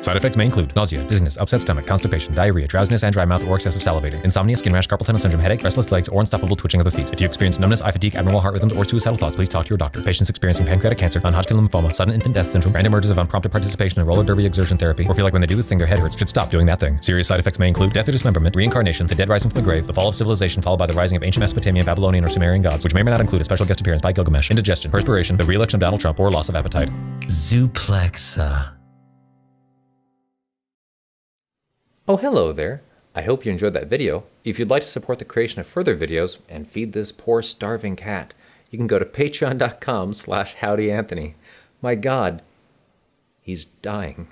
Side effects may include nausea, dizziness, upset stomach, constipation, diarrhea, drowsiness and dry mouth or excessive salivating, insomnia, skin rash, carpal tunnel syndrome, headache, restless legs, or unstoppable twitching of the feet. If you experience numbness, eye fatigue, abnormal heart rhythms, or suicidal thoughts, please talk to your doctor. Patients experiencing pancreatic cancer, non-Hodgkin lymphoma, sudden infant death syndrome, random urges of unprompted participation in roller derby exertion therapy, or feel like when they do this thing their head hurts, should stop doing that thing. Serious side effects may include death or dismemberment, reincarnation, the dead rising from the grave, the fall of civilization followed by the rising of ancient Mesopotamian, Babylonian, or Sumerian gods, which may or may not include a special guest appearance by Gilgamesh, indigestion, perspiration, the re-election of Donald Trump, or loss of appetite. Zuplexa. Oh, hello there. I hope you enjoyed that video. If you'd like to support the creation of further videos and feed this poor starving cat, you can go to patreon.com slash howdyanthony. My god, he's dying.